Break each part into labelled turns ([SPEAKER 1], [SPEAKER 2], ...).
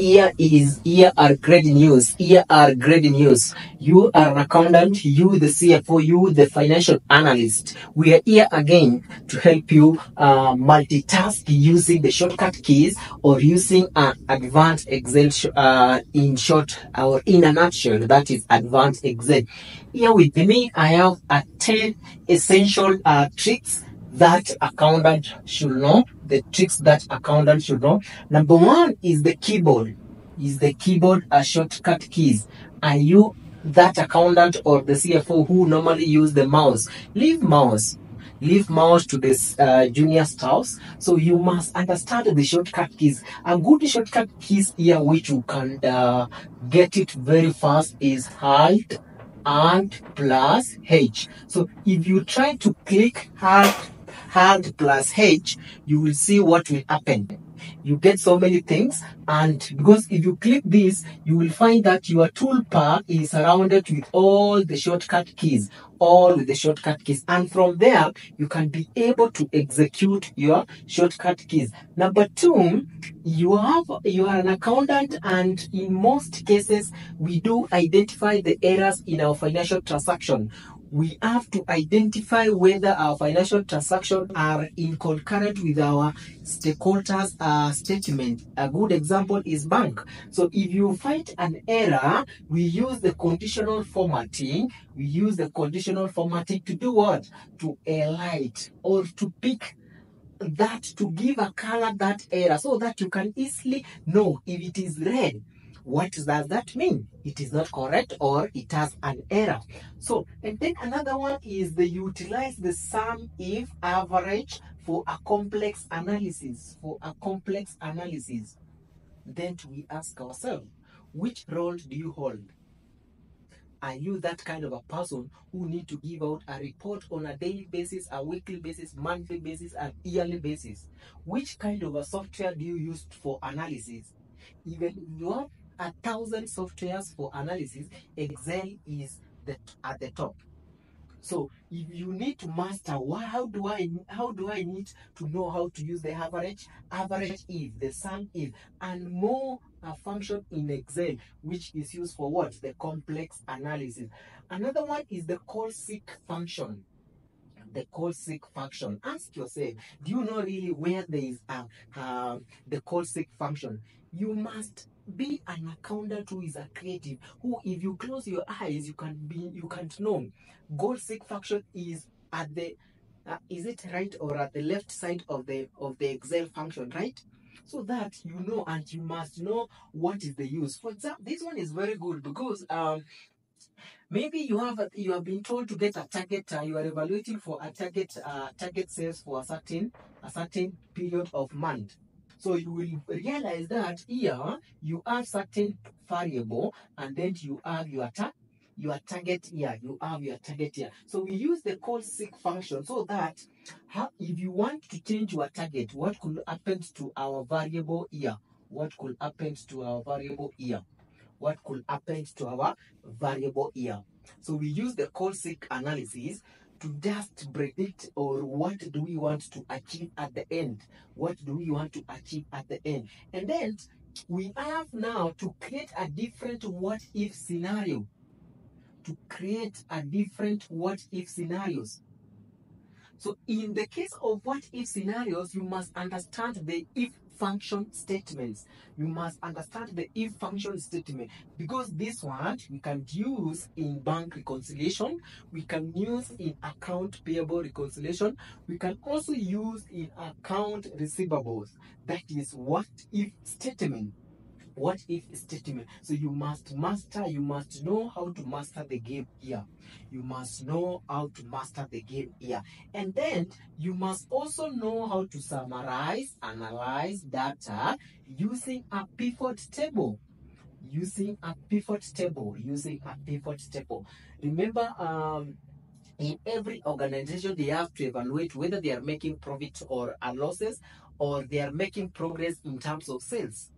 [SPEAKER 1] here is here are great news. Here are great news. You are an accountant you the cfo you the financial analyst. We are here again to help you uh, multitask using the shortcut keys or using an advanced excel sh- uh, in short or in a nutshell that is advanced excel. Here with me i have a 10 essential uh, tricks that accountant should know the tricks that accountant should know. Number one is the keyboard is the keyboard a shortcut keys? Are you that accountant or the cfo who normally use the mouse? Leave mouse leave mouse to this uh, junior staffs so you must understand the shortcut keys. A good shortcut keys here which you can uh, get it very fast is alt and plus H. So if you try to click hard, hard plus H, you will see what will happen. You get so many things, and because if you click this, you will find that your toolbar is surrounded with all the shortcut keys, all with the shortcut keys, and from there you can be able to execute your shortcut keys. Number two, you have you are an accountant, and in most cases, we do identify the errors in our financial transaction we have to identify whether our financial transactions are in concurrent with our stakeholders uh, statement. A good example is bank. So if you find an error, we use the conditional formatting. We use the conditional formatting to do what? To highlight or to pick that to give a color that error so that you can easily know if it is red what does that mean it is not correct or it has an error so and then another one is the utilize the sum if average for a complex analysis for a complex analysis then we ask ourselves which role do you hold are you that kind of a person who need to give out a report on a daily basis, a weekly basis, monthly basis, and yearly basis? Which kind of a software do you use for analysis? Even you have a thousand softwares for analysis, Excel is the, at the top. So if you need to master why, how do I how do I need to know how to use the average, average if, the sum if, and more a function in Excel which is used for what? The complex analysis. Another one is the goal seek function. The goal seek function. Ask yourself, do you know really where there is a, uh, the goal seek function? You must be an accountant who is a creative who if you close your eyes you can be you can't know. Goal seek function is at the uh, is it right or at the left side of the of the excel function right? So that you know and you must know what is the use. For example this one is very good because um maybe you have a, you have been told to get a target uh, you are evaluating for a target uh, target sales for a certain a certain period of month so you will realize that here you have certain variable and then you have your ta- your target here. You have your target here. So we use the goal seek function so that if you want to change your target, what could happen to our variable here? What could happen to our variable here? What could happen to our variable here? So we use the goal seek analysis to just predict or what do we want to achieve at the end? What do we want to achieve at the end? And then we have now to create a different what if scenario. To create a different what if scenarios. So in the case of what if scenarios you must understand the if function statements. You must understand the if function statement. Because this one we can use in bank reconciliation we can use in account payable reconciliation we can also use in account receivables. That is what if statement what if statement so you must master you must know how to master the game here. You must know how to master the game here. And then you must also know how to summarize analyze data using a pivot table. Using a pivot table using a pivot table. Remember um in every organization they have to evaluate whether they are making profit or uh, losses or they are making progress in terms of sales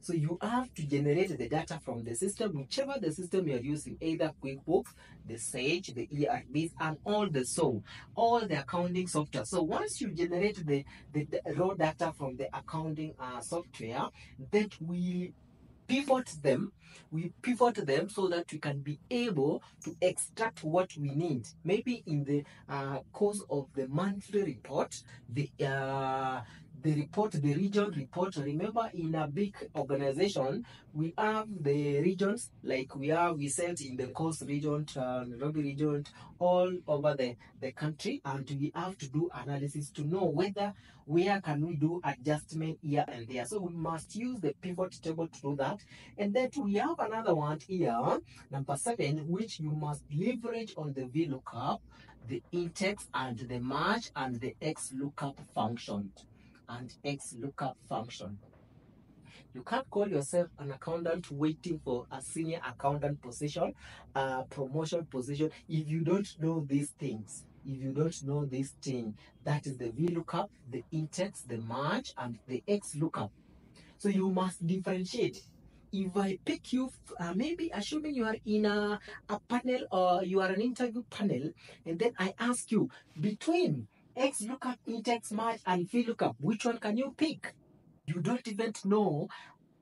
[SPEAKER 1] so you have to generate the data from the system, whichever the system you're using, either QuickBooks, the Sage, the ERPs, and all the so, all the accounting software. So once you generate the, the, the raw data from the accounting uh, software, that will pivot them we pivot them so that we can be able to extract what we need maybe in the uh, course of the monthly report the uh, the report the region report. Remember in a big organization we have the regions like we have we sent in the coast region uh, region all over the, the country and we have to do analysis to know whether where can we do adjustment here and there. So we must use the pivot table to do that. And then we have another one here number seven which you must leverage on the VLOOKUP the index and the match and the XLOOKUP function and XLOOKUP function. You can't call yourself an accountant waiting for a senior accountant position, a promotion position, if you don't know these things. If you don't know this thing, that is the VLOOKUP, the index, the merge, and the XLOOKUP. So you must differentiate. If I pick you, uh, maybe assuming you are in a, a panel or you are an interview panel, and then I ask you between XLOOKUP, index, merge, and VLOOKUP, which one can you pick? You don't even know.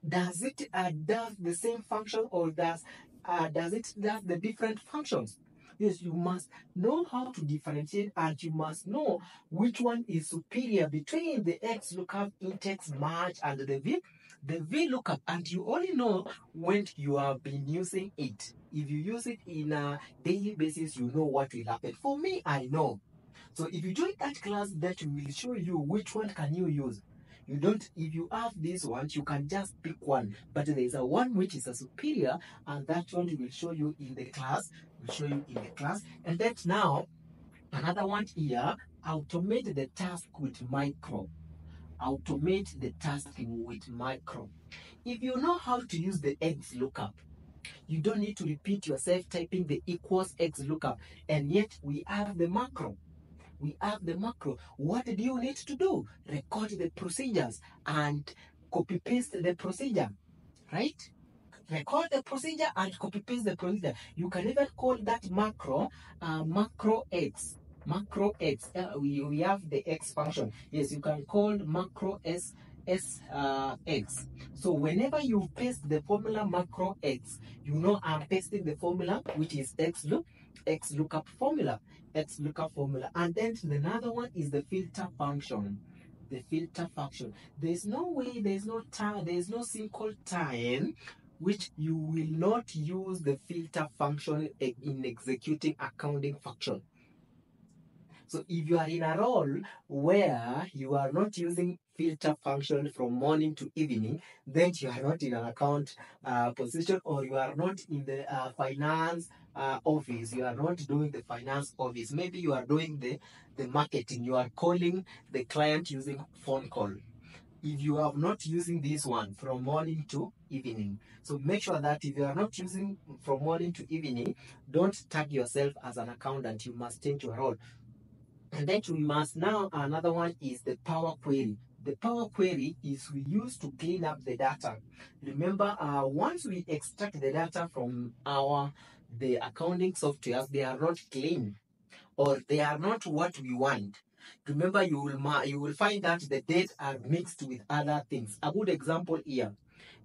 [SPEAKER 1] Does it uh, does the same function or does uh, does it does the different functions? Yes, you must know how to differentiate and you must know which one is superior between the XLOOKUP, index, merge, and the V the VLOOKUP, and you only know when you have been using it. If you use it in a daily basis, you know what will happen. For me, I know. So if you join that class, that will show you which one can you use. You don't, if you have these ones, you can just pick one. But there is a one which is a superior, and that one will show you in the class, will show you in the class. And that now, another one here, automate the task with macro. Automate the tasking with macro. If you know how to use the X lookup, you don't need to repeat yourself typing the equals X lookup. And yet we have the macro we have the macro. What do you need to do? Record the procedures and copy paste the procedure, right? Record the procedure and copy paste the procedure. You can even call that macro uh, macro X. Macro X. Uh, we, we have the X function. Yes, you can call macro S S uh, X. So whenever you paste the formula macro X, you know I'm pasting the formula which is X look X lookup formula, X lookup formula. And then another one is the filter function. The filter function. There's no way, there's no time, there's no single time which you will not use the filter function in executing accounting function. So if you are in a role where you are not using filter function from morning to evening, then you are not in an account uh, position or you are not in the uh, finance uh, office. You are not doing the finance office. Maybe you are doing the, the marketing. You are calling the client using phone call. If you are not using this one from morning to evening, so make sure that if you are not using from morning to evening, don't tag yourself as an accountant. You must change your role. And then we must now, another one is the Power Query. The Power Query is we use to clean up the data. Remember, uh, once we extract the data from our the accounting softwares, they are not clean or they are not what we want. Remember, you will you will find that the dates are mixed with other things. A good example here.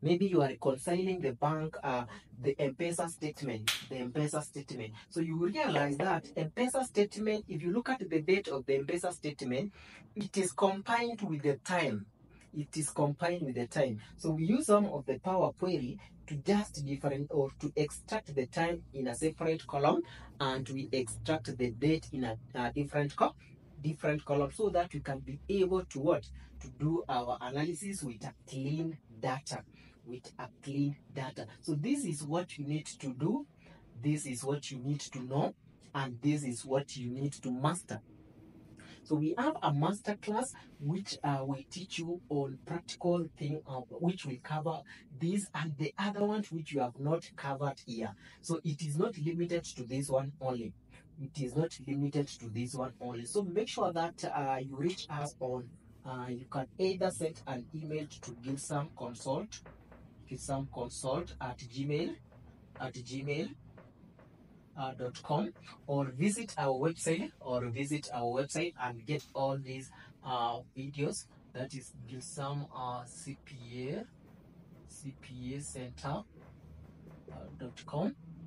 [SPEAKER 1] Maybe you are reconciling the bank, uh, the M-Pesa statement, the M-Pesa statement. So you realize that M-Pesa statement, if you look at the date of the M-Pesa statement, it is combined with the time. It is combined with the time. So we use some of the Power Query to just different or to extract the time in a separate column and we extract the date in a, a different column different column so that we can be able to what? To do our analysis with a clean data with a clean data. So this is what you need to do. This is what you need to know. And this is what you need to master. So we have a master class which uh, will teach you on practical thing uh, which will cover this and the other ones which you have not covered here. So it is not limited to this one only. It is not limited to this one only. So make sure that uh, you reach us on. Uh, you can either send an email to Gilsam consult, Gilsam consult at gmail at gmail uh, dot com or visit our website or visit our website and get all these uh, videos that is Gilsam uh, CPA cpacenter.com.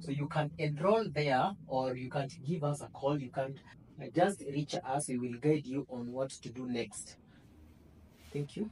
[SPEAKER 1] So you can enroll there or you can give us a call. You can uh, just reach us. We will guide you on what to do next. Thank you.